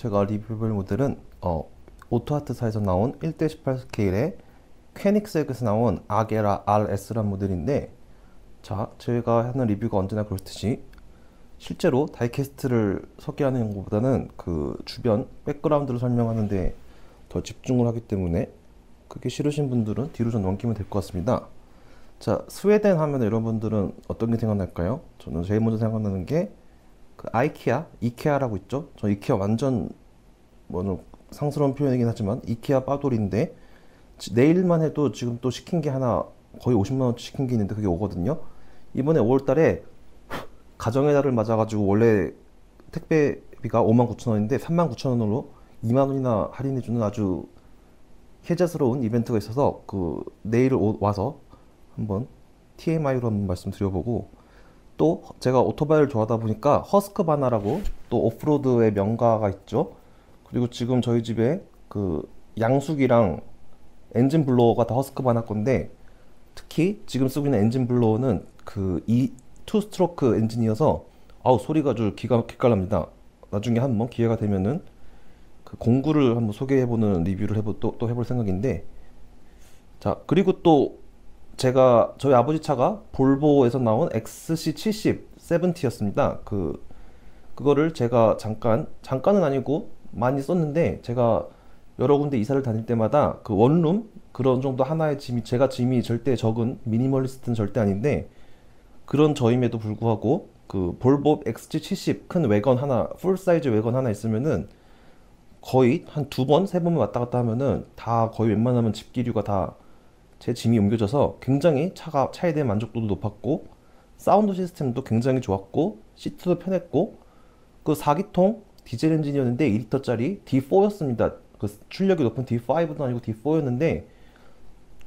제가 리뷰해볼 모델은 어, 오토아트사에서 나온 1대18 스케일의 쾨닉세그에서 나온 아게라 RS란 모델인데 자 제가 하는 리뷰가 언제나 그렇듯이 실제로 다이캐스트를 소개하는 것보다는 그 주변 백그라운드를 설명하는데 더 집중을 하기 때문에 그게 싫으신 분들은 뒤로 좀 넘기면 될 것 같습니다. 자, 스웨덴 하면 여러분들은 어떤 게 생각날까요? 저는 제일 먼저 생각나는 게 그 아이케아, 이케아라고 있죠? 저 이케아 완전 뭐 상스러운 표현이긴 하지만 이케아 빠돌인데 내일만 해도 지금 또 시킨 게 하나 거의 50만 원치 시킨 게 있는데 그게 오거든요. 이번에 5월달에 가정의 달을 맞아가지고 원래 택배비가 5만 9천 원인데 3만 9천 원으로 2만 원이나 할인해주는 아주 혜자스러운 이벤트가 있어서 그 내일 오, 와서 한번 TMI로 한번 말씀드려보고 또 제가 오토바이를 좋아하다 보니까 허스크바나라고 또 off-road의 명가가 있죠. 그리고 지금 저희 집에 그 양수기랑 엔진 blower가 다 허스크바나 건데 특히 지금 쓰고 있는 엔진 blower는 그 이 two stroke 엔진이어서 아우 소리가 아주 기가 기깔납니다. 나중에 한번 기회가 되면은 그 공구를 한번 소개해보는 리뷰를 해보 또, 또 해볼 생각인데 자 그리고 또 제가 저희 아버지 차가 볼보에서 나온 XC70 70였습니다. 그 그거를 제가 잠깐 잠깐은 아니고 많이 썼는데 제가 여러 군데 이사를 다닐 때마다 그 원룸 그런 정도 하나의 짐이 제가 짐이 절대 적은 미니멀리스트는 절대 아닌데 그런 저임에도 불구하고 그 볼보 XC70 큰 왜건 하나 full size 왜건 하나 있으면은 거의 한 두 번, 세 번만 왔다 갔다 하면은 다 거의 웬만하면 집기류가 다 제 짐이 옮겨져서 굉장히 차가 차에 대한 만족도도 높았고 사운드 시스템도 굉장히 좋았고 시트도 편했고 그 4기통 디젤 엔진이었는데 2리터짜리 D4였습니다. 그 출력이 높은 D5도 아니고 D4였는데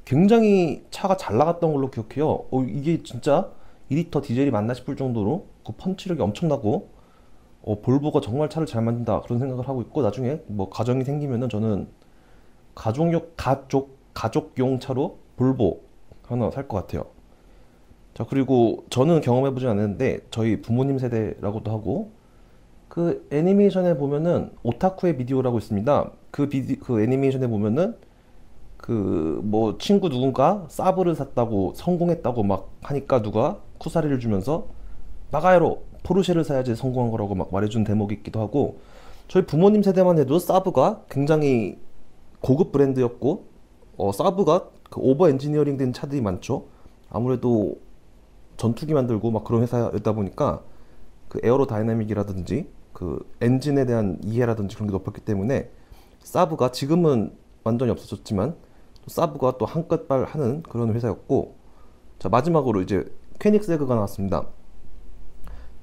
굉장히 차가 잘 나갔던 걸로 기억해요. 어, 이게 진짜 2리터 디젤이 맞나 싶을 정도로 그 펀치력이 엄청나고 어, 볼보가 정말 차를 잘 만든다 그런 생각을 하고 있고 나중에 뭐 가정이 생기면은 저는 가족용 가족 가족용 차로 볼보 하나 살 것 같아요. 자 그리고 저는 경험해보진 않았는데 저희 부모님 세대라고도 하고 그 애니메이션에 보면은 오타쿠의 비디오라고 있습니다. 그 비디 그 애니메이션에 보면은 그 뭐 친구 누군가 사브를 샀다고 성공했다고 막 하니까 누가 쿠사리를 주면서 마가에로 포르쉐를 사야지 성공한 거라고 막 말해준 대목이 있기도 하고 저희 부모님 세대만 해도 사브가 굉장히 고급 브랜드였고 어, 사브가 그 over engineering 된 차들이 많죠. 아무래도 전투기 만들고 막 그런 회사였다 보니까 그 aerodynamic이라든지 그 엔진에 대한 이해라든지 그런 게 높았기 때문에 사브가 지금은 완전히 없어졌지만 또 사브가 또 한 끗발 하는 그런 회사였고 자 마지막으로 이제 퀘닉스에그가 나왔습니다.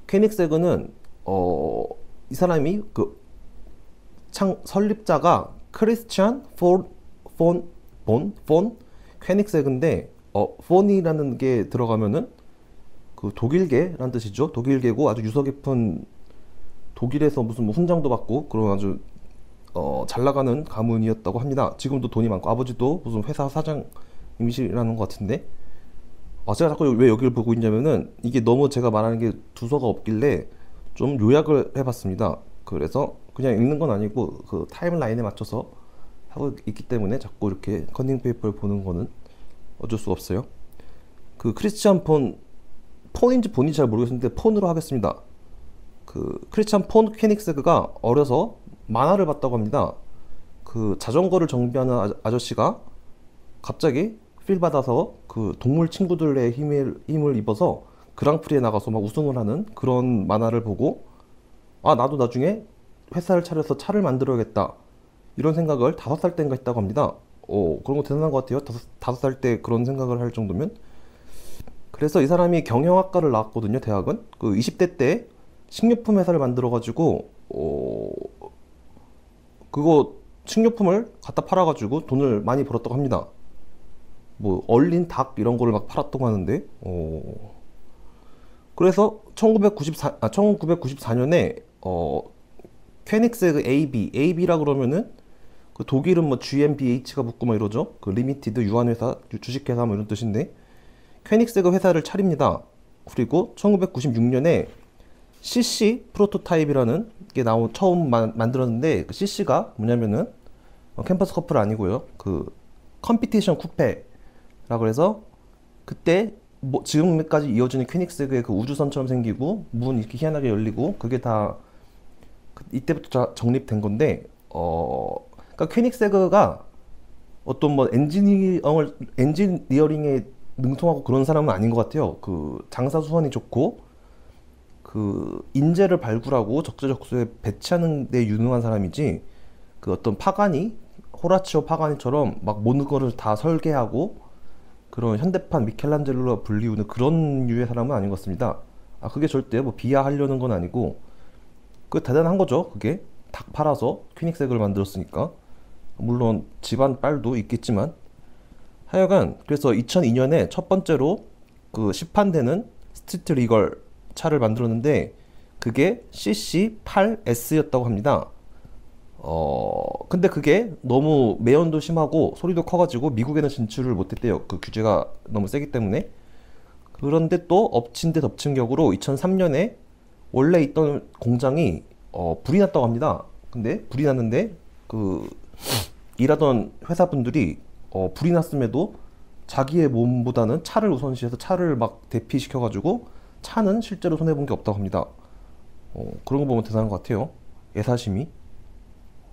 퀘닉스에그는 어, 이 사람이 그 창 설립자가 크리스찬 폰, 본, 폰, 퀘닉스에그인데 어, 폰이라는 게 들어가면은 그 독일계란 뜻이죠. 독일계고 아주 유서 깊은 독일에서 무슨 뭐 훈장도 받고 그런 아주 어, 잘 나가는 가문이었다고 합니다. 지금도 돈이 많고 아버지도 무슨 회사 사장님이시라는 것 같은데 아, 제가 자꾸 왜 여기를 보고 있냐면은 이게 너무 제가 말하는 게 두서가 없길래 좀 요약을 해봤습니다. 그래서 그냥 읽는 건 아니고 그 timeline에 맞춰서 하고 있기 때문에 자꾸 이렇게 컨닝 페이퍼를 보는 거는 어쩔 수가 없어요. 그 크리스티안 폰 폰인지 본인지 잘 모르겠는데 폰으로 하겠습니다. 그 크리스찬 폰 쾨닉세그가 어려서 만화를 봤다고 합니다. 그 자전거를 정비하는 아저씨가 갑자기 필 받아서 그 동물 친구들의 힘을, 힘을 입어서 그랑프리에 나가서 막 우승을 하는 그런 만화를 보고 아 나도 나중에 회사를 차려서 차를 만들어야겠다 이런 생각을 다섯 살 때인가 했다고 합니다. 어 그런 거 대단한 것 같아요. 다섯 살 때 그런 생각을 할 정도면 그래서 이 사람이 경영학과를 나왔거든요. 대학은 그 20대 때 식료품 회사를 만들어 가지고 어 그거 식료품을 갖다 팔아 가지고 돈을 많이 벌었다고 합니다. 뭐 얼린 닭 이런 거를 막 팔았다고 하는데 어 그래서 1994 아, 1994년에 어 쾨닉세그 AB AB라 그러면은 그 독일은 뭐 GmbH가 붙고 막 이러죠. 그 limited 유한 회사 주식회사 뭐 이런 뜻인데 쾨닉세그 회사를 차립니다. 그리고 1996년에 CC prototype이라는 게 나온 처음 만, 만들었는데 그 CC가 뭐냐면은 어, 캠퍼스 커플 아니고요. 그 competition coupe라고 해서 그때 뭐 지금까지 이어지는 쾨닉세그의 그 우주선처럼 생기고 문 이렇게 희한하게 열리고 그게 다 그- 이때부터 자- 정립된 건데 어 그러니까 쾨닉세그가 어떤 뭐 엔지니어를 엔지니어링에 능통하고 그런 사람은 아닌 것 같아요. 그 장사 수완이 좋고 그 인재를 발굴하고 적재적소에 배치하는 데 유능한 사람이지 그 어떤 파가니 호라치오 파가니처럼 막 모든 거를 다 설계하고 그런 현대판 미켈란젤로가 불리우는 그런 유의 사람은 아닌 것 같습니다. 아 그게 절대 뭐 비하하려는 건 아니고 그 대단한 거죠. 그게 닭 팔아서 퀴닉색을 만들었으니까 물론 집안 빨도 있겠지만 하여간 그래서 2002년에 첫 번째로 그 시판되는 street legal 차를 만들었는데 그게 CC8S였다고 합니다. 어 근데 그게 너무 매연도 심하고 소리도 커가지고 미국에는 진출을 못했대요. 그 규제가 너무 세기 때문에. 그런데 또 엎친 데 덮친 격으로 2003년에 원래 있던 공장이 어, 불이 났다고 합니다. 근데 불이 났는데 그 일하던 회사분들이 어, 불이 났음에도 자기의 몸보다는 차를 우선시해서 차를 막 대피시켜가지고 차는 실제로 손해본 게 없다고 합니다. 어, 그런 거 보면 대단한 것 같아요. 애사심이.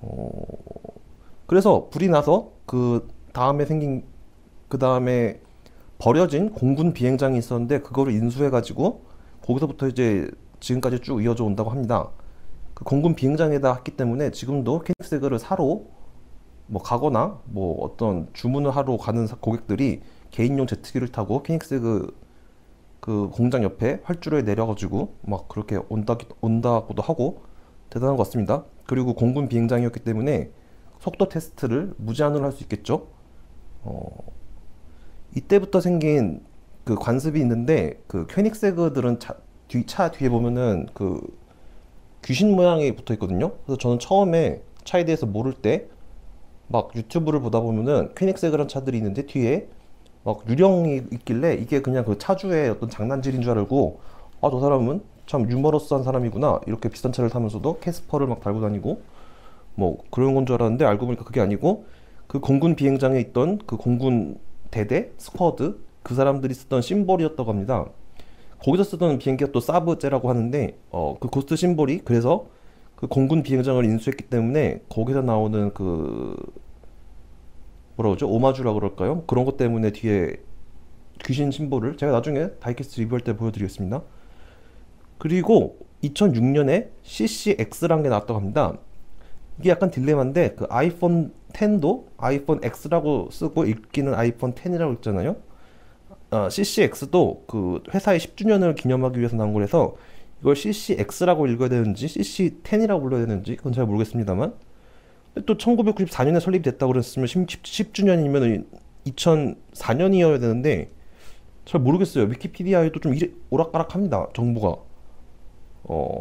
어, 그래서 불이 나서 그 다음에 생긴 그 다음에 버려진 공군 비행장이 있었는데 그거를 인수해가지고 거기서부터 이제 지금까지 쭉 이어져 온다고 합니다. 그 공군 비행장에다 했기 때문에 지금도 캐닉스그를 사러 뭐 가거나 뭐 어떤 주문을 하러 가는 사- 고객들이 개인용 제트기를 타고 피닉스그 그 공장 옆에 활주로에 내려가지고 막 그렇게 온다 온다고도 하고 대단한 것 같습니다. 그리고 공군 비행장이었기 때문에 속도 테스트를 무제한으로 할 수 있겠죠. 어, 이때부터 생긴 그 관습이 있는데 그 퀘닉세그들은 차, 뒤, 차 뒤에 보면은 그 귀신 모양이 붙어 있거든요. 그래서 저는 처음에 차에 대해서 모를 때 막 유튜브를 보다 보면은 퀘닉세그란 차들이 있는데 뒤에 막 유령이 있길래 이게 그냥 그 차주의 어떤 장난질인 줄 알고 아 저 사람은 참 유머러스한 사람이구나 이렇게 비싼 차를 타면서도 캐스퍼를 막 달고 다니고 뭐 그런 건 줄 알았는데 알고 보니까 그게 아니고 그 공군 비행장에 있던 그 공군 대대 squad 그 사람들이 쓰던 심볼이었다고 합니다. 거기서 쓰던 비행기가 또 사브제라고 하는데 어 그 고스트 심볼이 그래서 그 공군 비행장을 인수했기 때문에 거기서 나오는 그 뭐라 그러죠 오마주라 그럴까요? 그런 것 때문에 뒤에 귀신 심볼을 제가 나중에 다이캐스트 리뷰할 때 보여드리겠습니다. 그리고 2006년에 CCX라는 게 나왔다고 합니다. 이게 약간 딜레마인데 그 아이폰 10도 아이폰 X라고 쓰고 읽기는 아이폰 10이라고 읽잖아요. 어, CCX도 그 회사의 10주년을 기념하기 위해서 나온 거라서 이걸 CCX라고 읽어야 되는지 CC10이라고 불러야 되는지 그건 잘 모르겠습니다만 또 1994년에 설립이 됐다고 그랬으면 10, 주년이면 2004년이어야 되는데 잘 모르겠어요. 위키피디아에도 좀 이래, 오락가락합니다. 정보가. 어.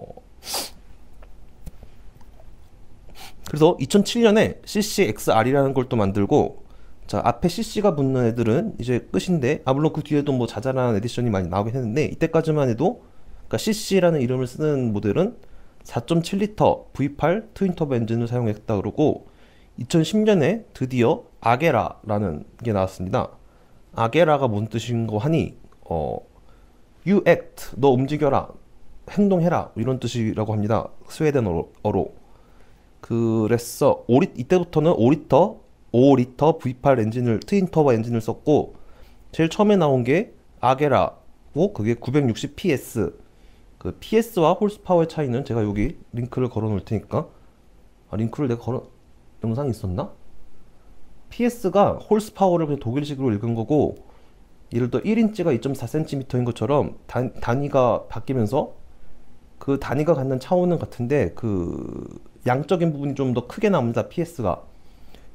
그래서 2007년에 CCXR이라는 걸 또 만들고 자 앞에 CC가 붙는 애들은 이제 끝인데 아 물론 그 뒤에도 뭐 자잘한 에디션이 많이 나오긴 했는데 이때까지만 해도 그러니까 CC라는 이름을 쓰는 모델은 4.7리터 V8 twin turbo 엔진을 사용했다 그러고 2010년에 드디어 아게라라는 게 나왔습니다. 아게라가 뭔 뜻인고 하니 어 you act 너 움직여라 행동해라 이런 뜻이라고 합니다. 스웨덴어로 그래서 5리, 이때부터는 5리터 5리터 V8 엔진을 twin turbo 엔진을 썼고 제일 처음에 나온 게 아게라고 그게 960 PS 그 PS와 horsepower의 차이는 제가 여기 링크를 걸어 놓을 테니까 아 링크를 내가 걸어 영상이 있었나? PS가 horsepower를 그냥 독일식으로 읽은 거고 예를 들어 1인치가 2.4cm인 것처럼 단, 단위가 바뀌면서 그 단위가 갖는 차원은 같은데 그 양적인 부분이 좀 더 크게 나옵니다. PS가.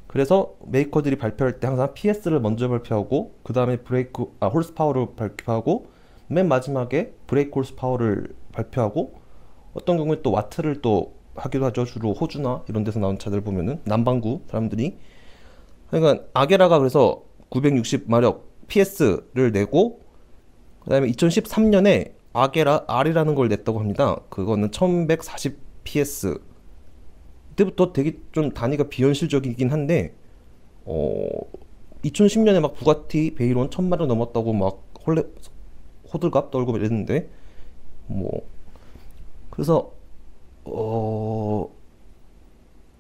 그래서 메이커들이 발표할 때 항상 PS를 먼저 발표하고 그 다음에 brake 아 horsepower를 발표하고 맨 마지막에 brake horsepower를 발표하고 어떤 경우에 또 와트를 또 하기도 하죠. 주로 호주나 이런 데서 나온 차들 보면은 남반구 사람들이 그러니까 아게라가 그래서 960 마력 PS를 내고 그다음에 2013년에 아게라 R이라는 걸 냈다고 합니다. 그거는 1140 PS. 그때부터 되게 좀 단위가 비현실적이긴 한데 어 2010년에 막 부가티 베이론 천만 원 넘었다고 막 홀레 호들갑 떨고 이랬는데 뭐 그래서 어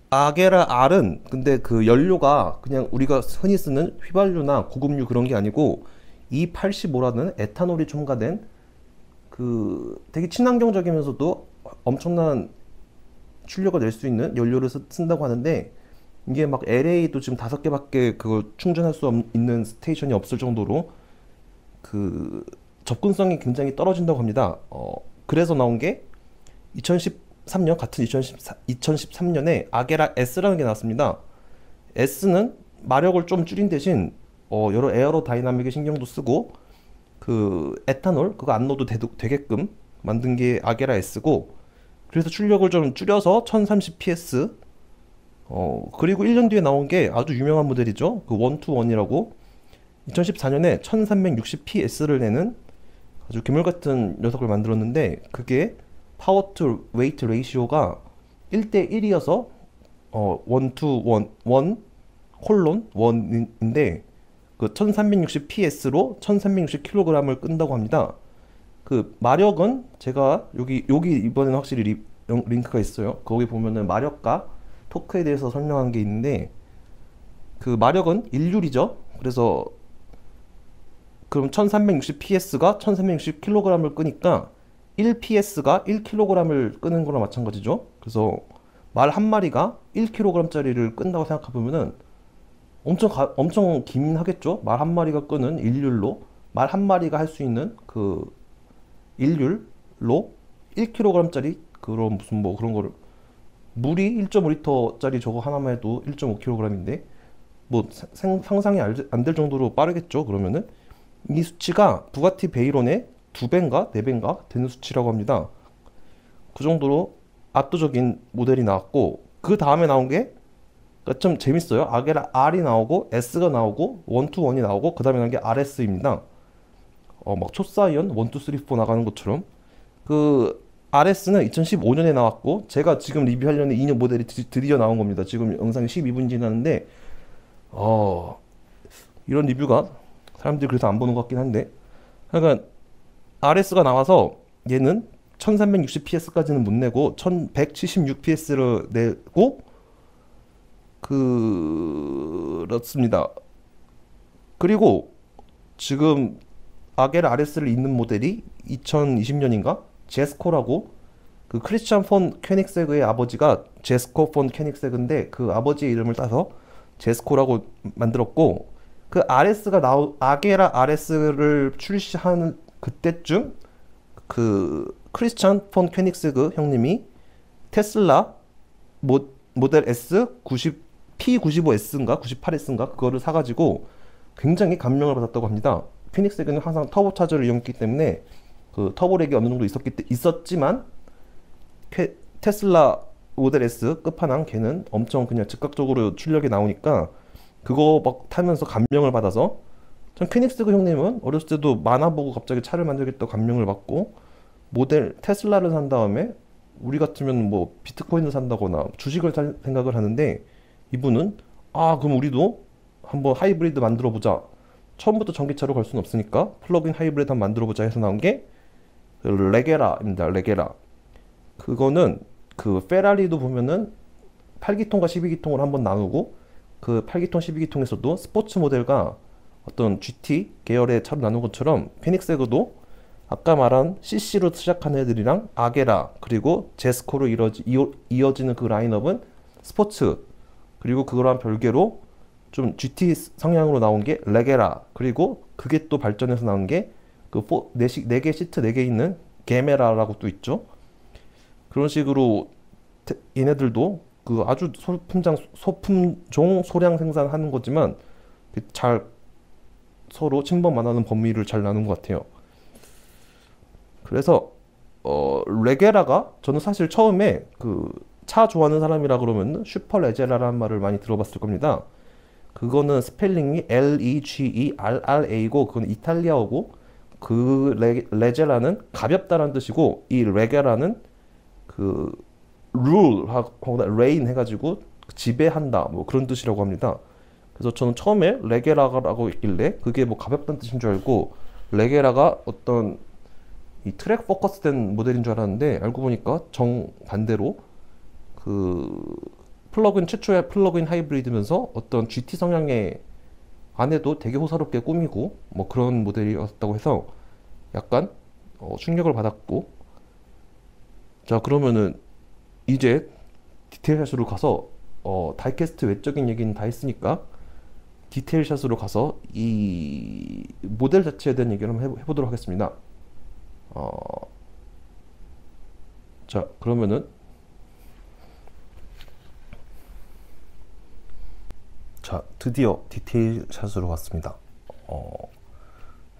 아게라 R은 근데 그 연료가 그냥 우리가 흔히 쓰는 휘발유나 고급유 그런 게 아니고 E85라는 에탄올이 첨가된 그 되게 친환경적이면서도 엄청난 출력을 낼 수 있는 연료를 쓰, 쓴다고 하는데 이게 막 LA도 지금 다섯 개밖에 그걸 충전할 수 없, 있는 스테이션이 없을 정도로 그 접근성이 굉장히 떨어진다고 합니다. 어, 그래서 나온 게 2013년 같은 2014, 2013년에 아게라 S라는 게 나왔습니다. S는 마력을 좀 줄인 대신 어, 여러 aerodynamic에 신경도 쓰고 그 에탄올 그거 안 넣어도 되, 되게끔 만든 게 아게라 S고 그래서 출력을 좀 줄여서 1030 PS 어 그리고 1년 뒤에 나온 게 아주 유명한 모델이죠 그 one to one이라고 2014년에 1360 PS를 내는 아주 괴물 같은 녀석을 만들었는데 그게 power to weight ratio가 1대 1이어서 어, one to one 1 colon 1인데 그 1360ps로 1360kg을 끈다고 합니다. 그 마력은 제가 여기 여기 이번에는 확실히 리, 링크가 있어요. 거기 보면은 마력과 토크에 대해서 설명한 게 있는데 그 마력은 일률이죠. 그래서 그럼 1360ps가 1360kg을 끄니까 1ps가 1kg을 끄는 거랑 마찬가지죠. 그래서 말 한 마리가 1kg짜리를 끈다고 생각해 보면은 엄청 가, 엄청 긴 하겠죠. 말 한 마리가 끄는 일률로 말 한 마리가 할 수 있는 그 일률로 1kg짜리 그런 무슨 뭐 그런 거를 물이 1.5리터짜리 저거 하나만 해도 1.5kg인데 뭐 생, 상상이 안 될 정도로 빠르겠죠. 그러면은 이 수치가 부가티 베이론의 두 배인가 네 배인가 되는 수치라고 합니다. 그 정도로 압도적인 모델이 나왔고 그 다음에 나온 게 그러니까 좀 재밌어요. 아게라 R이 나오고 S가 나오고 1, 2, 1이 나오고 그 다음에 나온 게 RS입니다. 어, 막 초사이언 1, 2, 3, 4 나가는 것처럼 그 RS는 2015년에 나왔고 제가 지금 리뷰하려는 2년 모델이 드디어 나온 겁니다. 지금 영상이 12분 지났는데 어, 이런 리뷰가 사람들이 그래서 안 보는 것 같긴 한데 그러니까 RS가 나와서 얘는 1360ps까지는 못 내고 1176ps를 내고 그렇습니다. 그리고 지금 아겔 RS를 잇는 모델이 2020년인가 제스코라고 그 크리스찬 폰 퀘닉세그의 아버지가 제스코 폰 퀘닉세그인데 그 아버지의 이름을 따서 제스코라고 만들었고 그 RS가 나오 아게라 RS를 출시하는 그때쯤 그 크리스찬 폰 퀘닉세그 형님이 테슬라 모, 모델 S 90 P95S인가 98S인가 그거를 사가지고 굉장히 감명을 받았다고 합니다. 피닉스에는 항상 터보 차저를 이용했기 때문에 그 터보렉이 어느 정도 있었기 있었지만 쾌, 테슬라 모델 S 끝판왕 걔는 엄청 그냥 즉각적으로 출력이 나오니까 그거 막 타면서 감명을 받아서 전 쾨닉세그 형님은 어렸을 때도 만화 보고 갑자기 차를 만들겠다고 감명을 받고 모델 테슬라를 산 다음에 우리 같으면 뭐 비트코인을 산다거나 주식을 살 생각을 하는데 이분은 아 그럼 우리도 한번 하이브리드 만들어 보자. 처음부터 전기차로 갈 수는 없으니까 플러그인 하이브리드 한번 만들어 보자 해서 나온 게 레게라입니다. 레게라. 그거는 그 페라리도 보면은 8기통과 12기통을 한번 나누고 그 8기통, 12기통에서도 스포츠 모델과 어떤 GT 계열의 차로 나눈 것처럼 피닉스에그도 아까 말한 CC로 시작한 애들이랑 아게라 그리고 제스코로 이어지, 이어 지는 그 라인업은 스포츠 그리고 그거랑 별개로 좀 GT 성향으로 나온 게 레게라 그리고 그게 또 발전해서 나온 게그 4개 네 시트 4개 있는 게메라라고 또 있죠. 그런 식으로 얘네들도 그 아주 소품장 소품종 소량 생산하는 거지만 잘 서로 침범 안 하는 범위를 잘 나눈 것 같아요. 그래서 어 레게라가 저는 사실 처음에 그 차 좋아하는 사람이라 그러면 슈퍼 레제라라는 말을 많이 들어봤을 겁니다. 그거는 스펠링이 L E G E R R A고 그건 이탈리아어고 그 레, 레제라는 가볍다라는 뜻이고 이 레게라는 그 rule하고 reign 해가지고 지배한다 뭐 그런 뜻이라고 합니다. 그래서 저는 처음에 레게라라고 있길래 그게 뭐 가볍다는 뜻인 줄 알고 레게라가 어떤 이 track focus된 모델인 줄 알았는데 알고 보니까 정 반대로 그 플러그인 최초의 플러그인 하이브리드면서 어떤 GT 성향의 안에도 되게 호사롭게 꾸미고 뭐 그런 모델이었다고 해서 약간 어, 충격을 받았고 자 그러면은 이제 디테일 샷으로 가서 어, 다이캐스트 외적인 얘기는 다 했으니까 디테일 샷으로 가서 이 모델 자체에 대한 얘기를 한번 해보, 도록 하겠습니다. 어, 자 그러면은 자 드디어 디테일 샷으로 왔습니다. 어,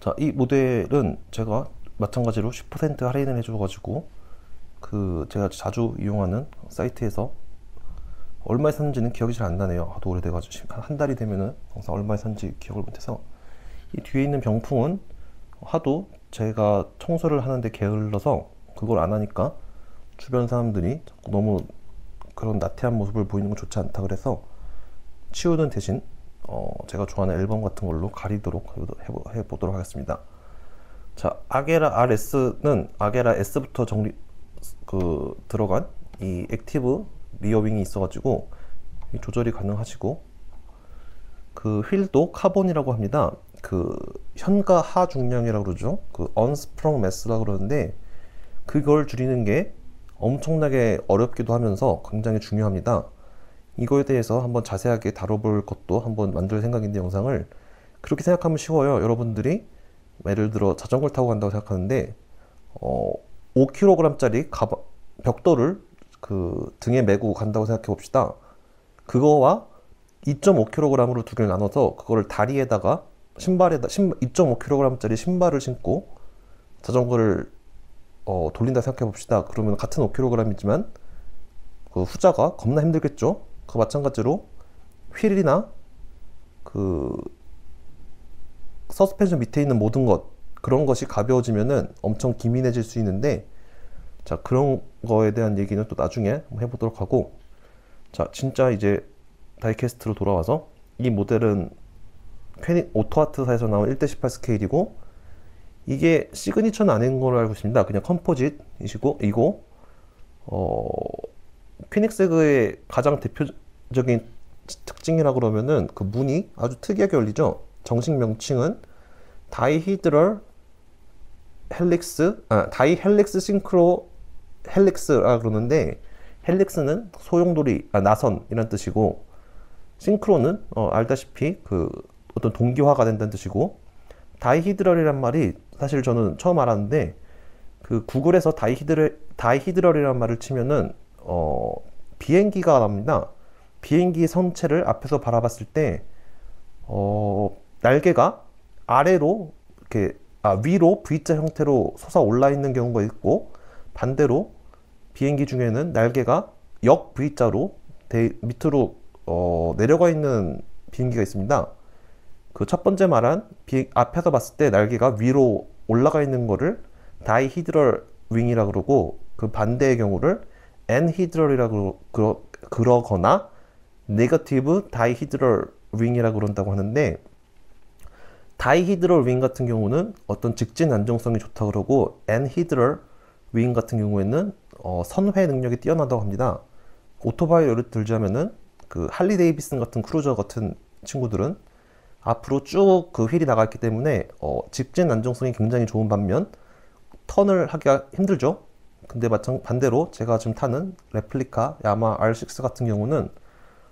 자이 모델은 제가 마찬가지로 10% 할인을 해줘가지고 그 제가 자주 이용하는 사이트에서 얼마에 샀는지는 기억이 잘 안 나네요. 하도 오래돼가지고 한 달이 되면은 항상 얼마에 샀는지 기억을 못해서 이 뒤에 있는 병풍은 하도 제가 청소를 하는데 게을러서 그걸 안 하니까 주변 사람들이 너무 그런 나태한 모습을 보이는 건 좋지 않다 그래서 치우는 대신 어 제가 좋아하는 앨범 같은 걸로 가리도록 해보도록 하겠습니다. 자, 아게라 RS는 아게라 S부터 정리 그 들어간 이 active rear wing이 있어가지고 조절이 가능하시고 그 휠도 카본이라고 합니다. 그 현가 하 중량이라고 그러죠. 그 unsprung mass라고 그러는데 그걸 줄이는 게 엄청나게 어렵기도 하면서 굉장히 중요합니다. 이거에 대해서 한번 자세하게 다뤄볼 것도 한번 만들 생각인데 영상을 그렇게 생각하면 쉬워요. 여러분들이 예를 들어 자전거를 타고 간다고 생각하는데 어, 5kg짜리 가방, 벽돌을 그 등에 메고 간다고 생각해 봅시다. 그거와 2.5kg으로 두 개를 나눠서 그거를 다리에다가 신발에다 2.5kg짜리 신발을 신고 자전거를 어, 돌린다 생각해 봅시다. 그러면 같은 5kg이지만 그 후자가 겁나 힘들겠죠. 그 마찬가지로 휠이나 그 서스펜션 밑에 있는 모든 것 그런 것이 가벼워지면은 엄청 기민해질 수 있는데 자 그런 거에 대한 얘기는 또 나중에 해보도록 하고 자 진짜 이제 다이캐스트로 돌아와서 이 모델은 퀘니 오토아트사에서 나온 1대18 스케일이고 이게 signature는 아닌 걸로 알고 있습니다. 그냥 composite이시고 이고 어 쾨닉세그의 가장 대표적인 특징이라 그러면은 그 문이 아주 특이하게 열리죠? 정식 명칭은 dihedral helix 아 di helix synchro helix라 그러는데 helix는 소용돌이 아, 나선이란 뜻이고 싱크로는 어, 알다시피 그 어떤 동기화가 된다는 뜻이고 다이히드럴이란 말이 사실 저는 처음 알았는데 그 구글에서 다이히드럴 다이히드럴이란 말을 치면은 어, 비행기가 나옵니다. 비행기 선체를 앞에서 바라봤을 때 어, 날개가 아래로 이렇게 아, 위로 V자 형태로 솟아 올라 있는 경우가 있고 반대로 비행기 중에는 날개가 역 V자로 대, 밑으로 어, 내려가 있는 비행기가 있습니다. 그 첫 번째 말한 비행, 앞에서 봤을 때 날개가 위로 올라가 있는 거를 dihedral wing이라 그러고 그 반대의 경우를 anhedral이라고 그러, 그러거나 negative dihedral wing이라고 그런다고 하는데 dihedral wing 같은 경우는 어떤 직진 안정성이 좋다 그러고 anhedral wing 같은 경우에는 어, 선회 능력이 뛰어나다고 합니다. 오토바이 예를 들자면은 그 할리 데이비슨 같은 크루저 같은 친구들은 앞으로 쭉 그 휠이 나가 있기 때문에 어, 직진 안정성이 굉장히 좋은 반면 턴을 하기가 힘들죠. 근데 반대로 제가 지금 타는 레플리카 야마하 R6 같은 경우는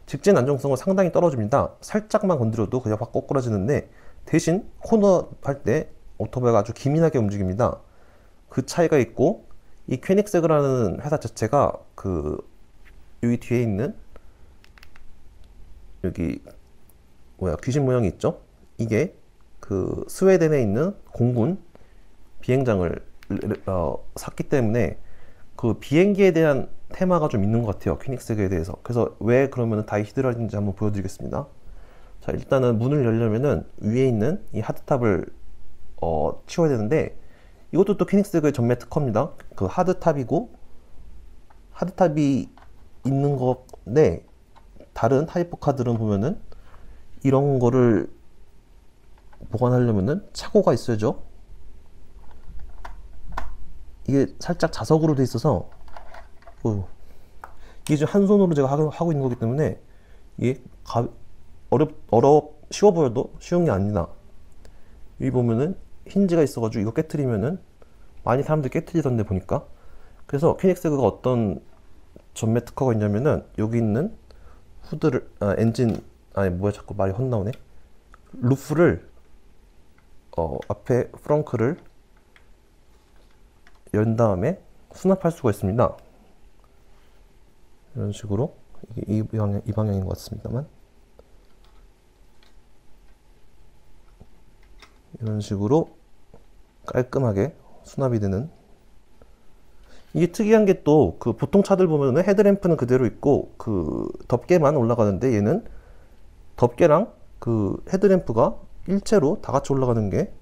직진 안정성은 상당히 떨어집니다. 살짝만 건드려도 그냥 확 꼬꾸라지는데 대신 코너 할 때 오토바이가 아주 기민하게 움직입니다. 그 차이가 있고 이 퀘닉세그라는 회사 자체가 그 여기 뒤에 있는 여기 뭐야 귀신 모양이 있죠? 이게 그 스웨덴에 있는 공군 비행장을 어, 샀기 때문에 그 비행기에 대한 테마가 좀 있는 것 같아요 퀴닉스에 대해서 그래서 왜 그러면 다이 히드라인지 한번 보여드리겠습니다 자 일단은 문을 열려면은 위에 있는 이 하드탑을 어, 치워야 되는데 이것도 또 키닉스의 전매 특허입니다. 그 하드탑이고 하드탑이 있는 건데 다른 하이퍼카들은 보면은 이런 거를 보관하려면은 차고가 있어야죠. 이게 살짝 자석으로 돼 있어서 어, 이게 지금 한 손으로 제가 하고 있는 거기 때문에 이게 가, 어렵 어렵 쉬워 보여도 쉬운 게 아니다. 여기 보면은 힌지가 있어가지고 이거 깨트리면은 많이 사람들이 깨트리던데 보니까 그래서 키닉스가 어떤 전매 특허가 있냐면은 여기 있는 후드를 아, 엔진 아니 뭐야 자꾸 말이 헛나오네 루프를 어, 앞에 프렁크를 연 다음에 수납할 수가 있습니다. 이런 식으로 이, 이, 방향, 이 방향인 것 같습니다만 이런 식으로 깔끔하게 수납이 되는 이게 특이한 게 또 그 보통 차들 보면은 헤드램프는 그대로 있고 그 덮개만 올라가는데 얘는 덮개랑 그 헤드램프가 일체로 다 같이 올라가는 게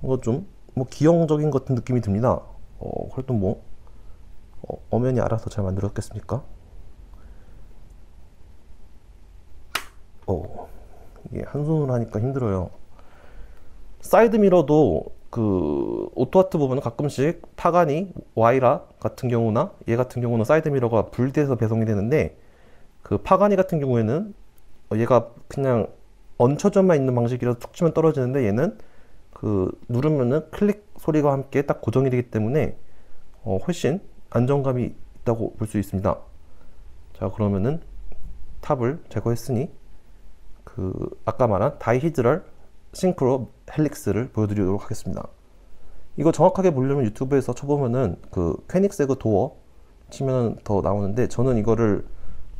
뭔가 좀뭐 기형적인 같은 느낌이 듭니다. 어, 그래도 뭐 어련히 알아서 잘 만들었겠습니까? 어, 이게 한 손으로 하니까 힘들어요. 사이드 미러도 그 오토아트 보면 가끔씩 파가니 와이라 같은 경우나 얘 같은 경우는 사이드 미러가 분리돼서 배송이 되는데 그 파가니 같은 경우에는 얘가 그냥 얹혀져만 있는 방식이라서 툭 치면 떨어지는데 얘는 그 누르면은 클릭 소리가 함께 딱 고정이 되기 때문에 어 훨씬 안정감이 있다고 볼 수 있습니다. 자 그러면은 탑을 제거했으니 그 아까 말한 다이히드럴 싱크로 헬릭스를 보여드리도록 하겠습니다. 이거 정확하게 보려면 유튜브에서 쳐보면은 그 퀘닉세그 도어 치면 더 나오는데 저는 이거를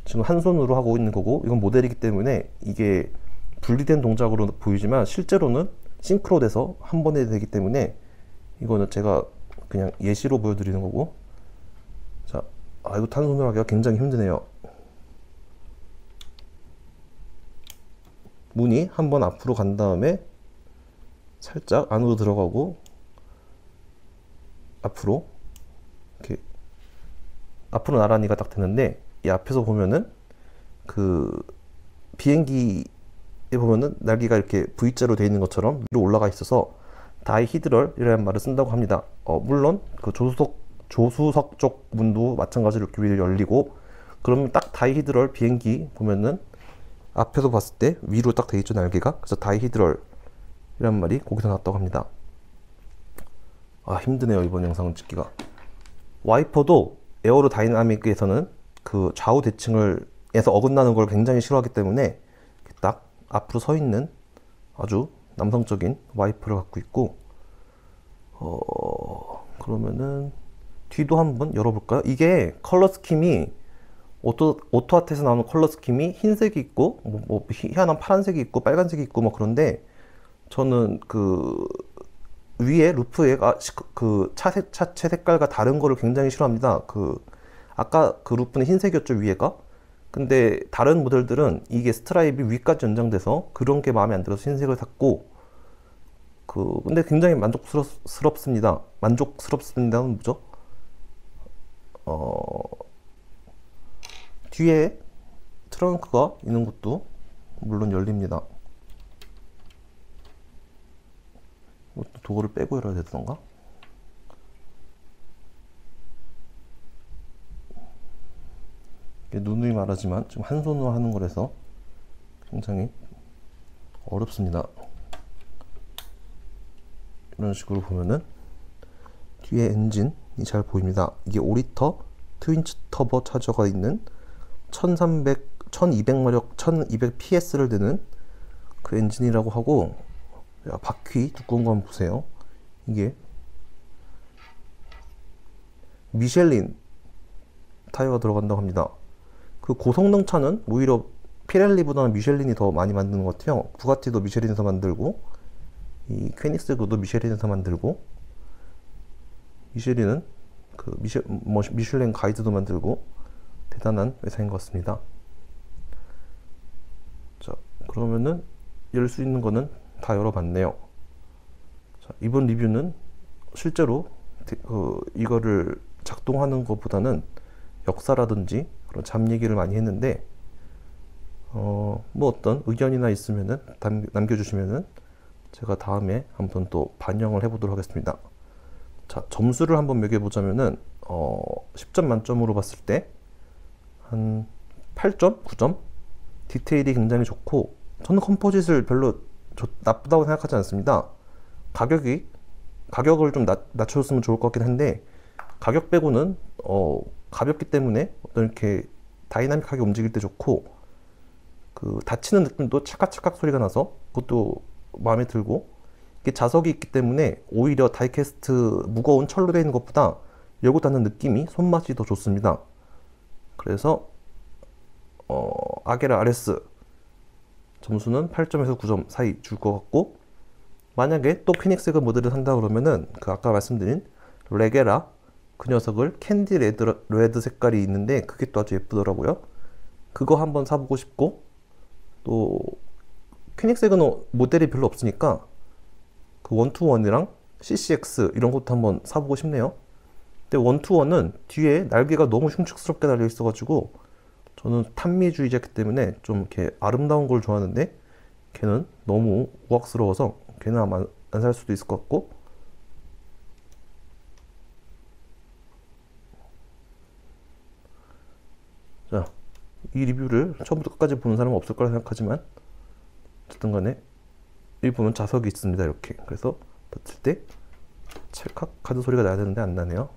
지금 한 손으로 하고 있는 거고 이건 모델이기 때문에 이게 분리된 동작으로 보이지만 실제로는 싱크로 돼서 한 번에 되기 때문에 이거는 제가 그냥 예시로 보여드리는 거고 자 아, 이거 탄 손으로 하기가 굉장히 힘드네요 문이 한번 앞으로 간 다음에 살짝 안으로 들어가고 앞으로 이렇게 앞으로 나란히가 딱 되는데 이 앞에서 보면은 그 비행기에 보면은 날개가 이렇게 V자로 되어 있는 것처럼 위로 올라가 있어서 다이히드럴이라는 말을 쓴다고 합니다. 어, 물론 그 조수석 조수석 쪽 문도 마찬가지로 이렇게 열리고 그러면 딱 다이히드럴 비행기 보면은 앞에서 봤을 때 위로 딱 돼 있죠 날개가 그래서 다이히드럴이란 말이 거기서 나왔다고 합니다. 아 힘드네요 이번 영상 찍기가 와이퍼도 aerodynamic에서는 그 좌우 대칭을 에서 어긋나는 걸 굉장히 싫어하기 때문에 딱 앞으로 서 있는 아주 남성적인 와이퍼를 갖고 있고 어 그러면은 뒤도 한번 열어볼까요? 이게 color scheme이 오토, 오토아트에서 나오는 color scheme이 흰색이 있고 뭐, 뭐 희한한 파란색이 있고 빨간색이 있고 뭐 그런데 저는 그 위에 roof에가 그 차색 차체 색깔과 다른 거를 굉장히 싫어합니다. 그 아까 그 roof는 흰색이었죠 위에가. 근데 다른 모델들은 이게 스트라이프 위까지 연장돼서 그런 게 마음에 안 들어서 흰색을 샀고 그 근데 굉장히 만족스럽습니다. 만족스럽습니다는 뭐죠? 어 뒤에 트렁크가 있는 것도 물론 열립니다. 도구를 빼고 열어야 되던가? 누누이 말하지만 지금 한 손으로 하는 거라서 굉장히 어렵습니다. 이런 식으로 보면은 뒤에 엔진이 잘 보입니다. 이게 5리터 트윈 치 터보 차저가 있는 1300, 1200마력, 1200PS를 드는 그 엔진이라고 하고 야, 바퀴 두꺼운 거 한번 보세요. 이게 미셸린 타이어가 들어간다고 합니다. 그 고성능 차는 오히려 피렐리보다는 미셸린이 더 많이 만드는 것 같아요. 부가티도 미셸린에서 만들고 이 퀘닉스도 미셸린에서 만들고 미셸린은 그 미셸 뭐 미슐랭 가이드도 만들고 대단한 회사인 것 같습니다. 자 그러면은 열 수 있는 거는 다 열어봤네요. 자 자, 이번 리뷰는 실제로 데- 그 이거를 작동하는 것보다는 역사라든지 그런 잡 얘기를 많이 했는데 어, 뭐 어떤 의견이나 있으면은 남, 남겨주시면은 제가 다음에 한번 또 반영을 해보도록 하겠습니다. 자, 점수를 한번 매겨보자면은 어, 10점 만점으로 봤을 때 한 8점, 9점? 디테일이 굉장히 좋고 저는 composite을 별로 좋- 나쁘다고 생각하지 않습니다. 가격이 가격을 좀 낮, 낮춰줬으면 좋을 것 같긴 한데 가격 빼고는 어, 가볍기 때문에 어떤 이렇게 다이나믹하게 움직일 때 좋고 그 닫히는 느낌도 찰칵찰칵 소리가 나서 그것도 마음에 들고 이게 자석이 있기 때문에 오히려 die-cast 무거운 철로 되어 있는 것보다 열고 닫는 느낌이 손맛이 더 좋습니다. 그래서 어, 아게라 RS 점수는 8점에서 9점 사이 줄 것 같고 만약에 또 쾨닉세그 모델을 산다 그러면은 그 아까 말씀드린 레게라 그 녀석을 candy red, 레드 색깔이 있는데 그게 또 아주 예쁘더라고요. 그거 한번 사보고 싶고 또 퀴닉스에그는 모델이 별로 없으니까 그 원투원이랑 CCX 이런 것도 한번 사보고 싶네요. 근데 원투원은 뒤에 날개가 너무 흉측스럽게 달려 있어가지고 저는 탐미주의자이기 때문에 좀 이렇게 아름다운 걸 좋아하는데 걔는 너무 우악스러워서 걔는 아마 안 살 수도 있을 것 같고. 자, 이 리뷰를 처음부터 끝까지 보는 사람은 없을 거라 생각하지만 어쨌든 간에 보면 자석이 있습니다 이렇게. 그래서 닫힐 때 찰칵 카드 소리가 나야 되는데 안 나네요